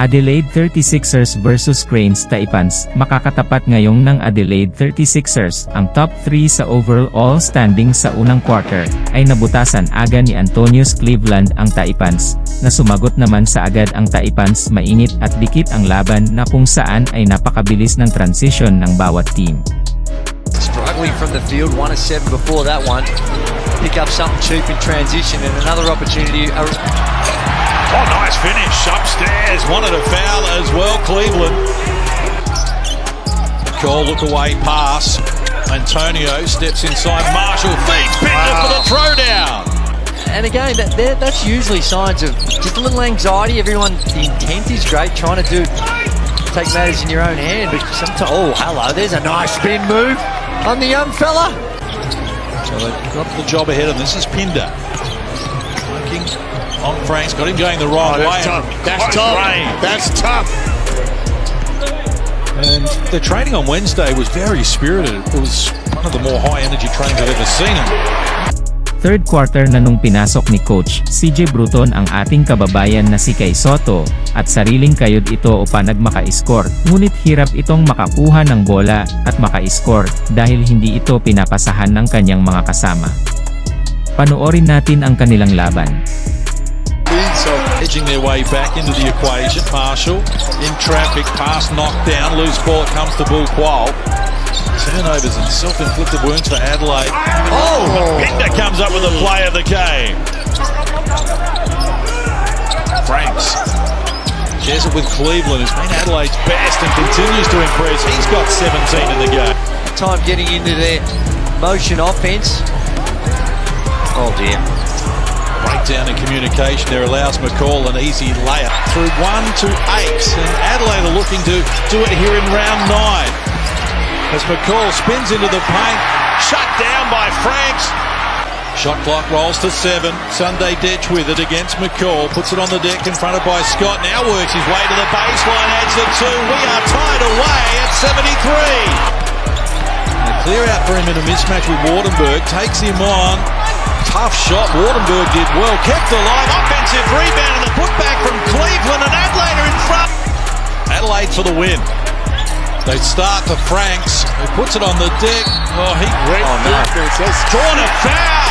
Adelaide 36ers versus Cranes Taipans, makakatapat ngayong ng Adelaide 36ers, ang top 3 sa overall standing sa unang quarter, ay nabutasan aga ni Antonius Cleveland ang Taipans, na sumagot naman sa agad ang Taipans mainit at dikit ang laban na kung saan ay napakabilis ng transition ng bawat team. Struggling from the field, one of seven before that one. Pick up something cheap in transition and another opportunity. Oh, nice finish upstairs. Wanted a foul as well, Cleaveland. Call look away pass. Antonio steps inside. Marshall feeds Pinder wow. for the throwdown. And again, that, that's usually signs of just a little anxiety. Everyone, the intent is great, trying to do take matters in your own hand. But sometimes, oh, hello, there's a nice spin move on the young fella. So they've got the job ahead of them. This is Pinder. Looking on Frank's got him going the wrong oh, that's way. Tough. That's tough. That's tough. And the training on Wednesday was very spirited. It was one of the more high energy trainings I've ever seen him. Third quarter na nung pinasok ni Coach CJ Bruton ang ating kababayan na si Kay Soto, at sariling kayod ito upang nagmaka-score, ngunit hirap itong makakuha ng bola at maka-score dahil hindi ito pinapasahan ng kanyang mga kasama. Panoorin natin ang kanilang laban. So edging their way back into the equation. Marshall in traffic, pass knocked down, loose ball comes to Bul Kuol. Turnovers and self-inflicted wounds for Adelaide. Oh, oh. Pinder comes up with the play of the game. Franks. Jesuit with Cleaveland has been Adelaide's best and continues to impress. He's got 17 in the game. Time getting into their motion offense. Oh dear breakdown in communication there allows McCall an easy layup through one to eight. And Adelaide are looking to do it here in round nine. As McCall spins into the paint, shut down by Franks. Shot clock rolls to seven. Sunday Dech with it against McCall. Puts it on the deck, confronted by Scott. Now works his way to the baseline, adds the two. We are tied away at 73. A clear out for him in a mismatch with Waardenburg. Takes him on. Tough shot. Waardenburg did well. Kept alive. Offensive rebound and the putback from Cleaveland and Adelaide are in front. Adelaide for the win. They start to Franks, He puts it on the deck. Oh, he great oh, no. defense. Drawn a foul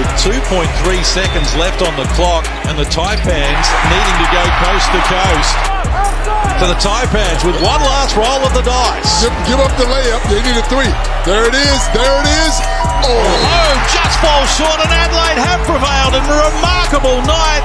with 2.3 seconds left on the clock, and the Taipans needing to go coast to coast. To the Taipans with one last roll of the dice. Give, give up the layup. They need a three. There it is. There it is. Shawn and Adelaide have prevailed in a remarkable night.